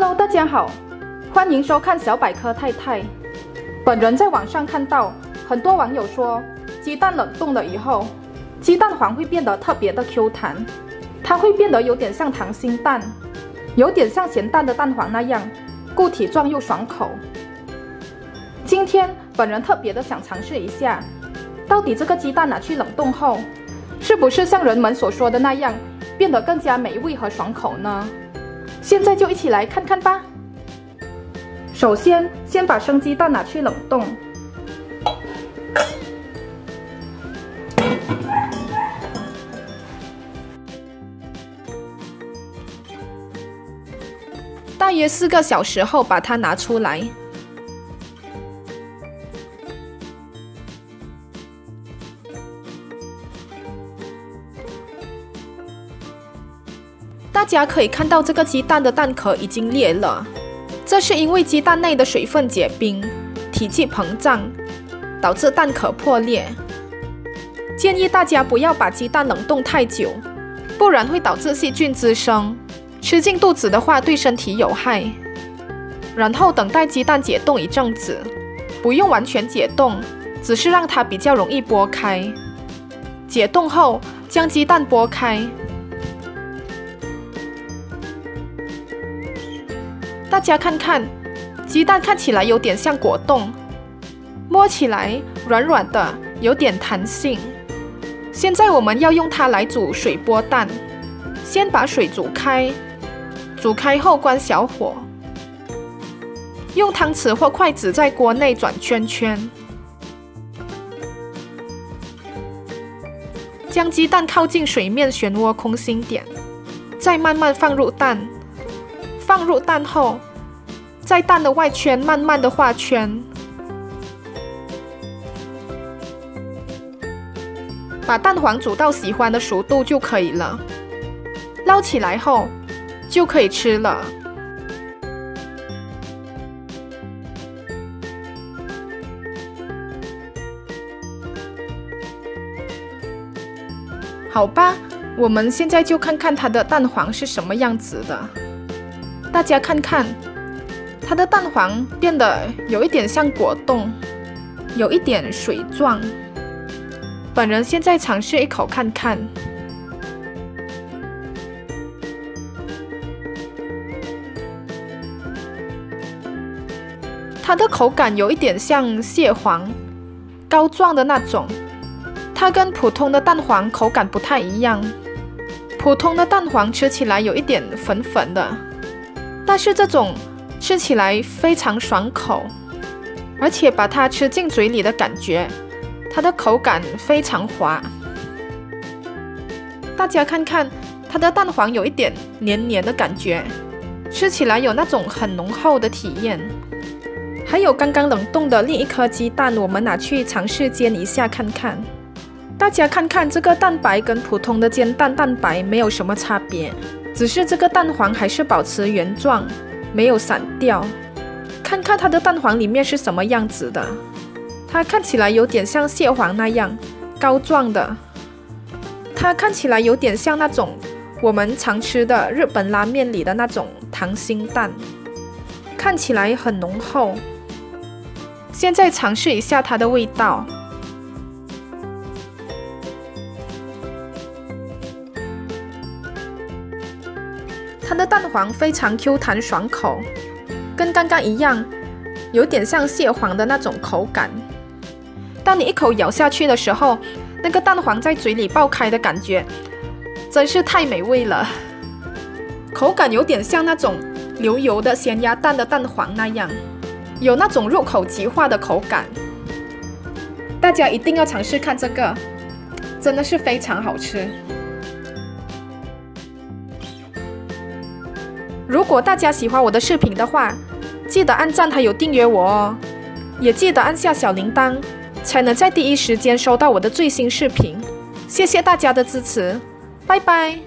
Hello，大家好，欢迎收看小百科太太。本人在网上看到很多网友说，鸡蛋冷冻了以后，鸡蛋黄会变得特别的 Q 弹，它会变得有点像溏心蛋，有点像咸蛋的蛋黄那样，固体状又爽口。今天本人特别的想尝试一下，到底这个鸡蛋拿去冷冻后，是不是像人们所说的那样，变得更加美味和爽口呢？现在就一起来看看吧。首先，先把生鸡蛋拿去冷冻，大约四个小时后把它拿出来。大家可以看到，这个鸡蛋的蛋壳已经裂了，这是因为鸡蛋内的水分结冰，体积膨胀，导致蛋壳破裂。建议大家不要把鸡蛋冷冻太久，不然会导致细菌滋生，吃进肚子的话对身体有害。然后等待鸡蛋解冻一阵子，不用完全解冻，只是让它比较容易剥开。解冻后，将鸡蛋剥开。大家看看，鸡蛋看起来有点像果冻，摸起来软软的，有点弹性。现在我们要用它来煮水波蛋，先把水煮开，煮开后关小火，用汤匙或筷子在锅内转圈圈，将鸡蛋靠近水面漩涡空心点，再慢慢放入蛋。放入蛋后，在蛋的外圈慢慢的画圈，把蛋黄煮到喜欢的熟度就可以了。捞起来后就可以吃了。好吧，我们现在就看看它的蛋黄是什么样子的。大家看看，它的蛋黄变得有一点像果冻，有一点水状。本人现在尝试一口看看，它的口感有一点像蟹黄，膏状的那种。它跟普通的蛋黄口感不太一样，普通的蛋黄吃起来有一点粉粉的。但是这种吃起来非常爽口，而且把它吃进嘴里的感觉，它的口感非常滑。大家看看，它的蛋黄有一点黏黏的感觉，吃起来有那种很浓厚的体验。还有刚刚冷冻的另一颗鸡蛋，我们拿去尝试煎一下看看。大家看看这个蛋白跟普通的煎蛋蛋白没有什么差别。只是这个蛋黄还是保持原状，没有散掉。看看它的蛋黄里面是什么样子的，它看起来有点像蟹黄那样膏状的。它看起来有点像那种我们常吃的日本拉面里的那种溏心蛋，看起来很浓厚。现在尝试一下它的味道。的蛋黄非常 Q 弹爽口，跟刚刚一样，有点像蟹黄的那种口感。当你一口咬下去的时候，那个蛋黄在嘴里爆开的感觉，真是太美味了。口感有点像那种流油的咸鸭蛋的蛋黄那样，有那种入口即化的口感。大家一定要尝试看这个，真的是非常好吃。如果大家喜欢我的视频的话，记得按赞还有订阅我哦，也记得按下小铃铛，才能在第一时间收到我的最新视频。谢谢大家的支持，拜拜。